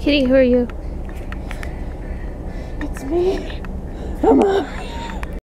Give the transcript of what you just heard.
Kitty, who are you? It's me. Come on.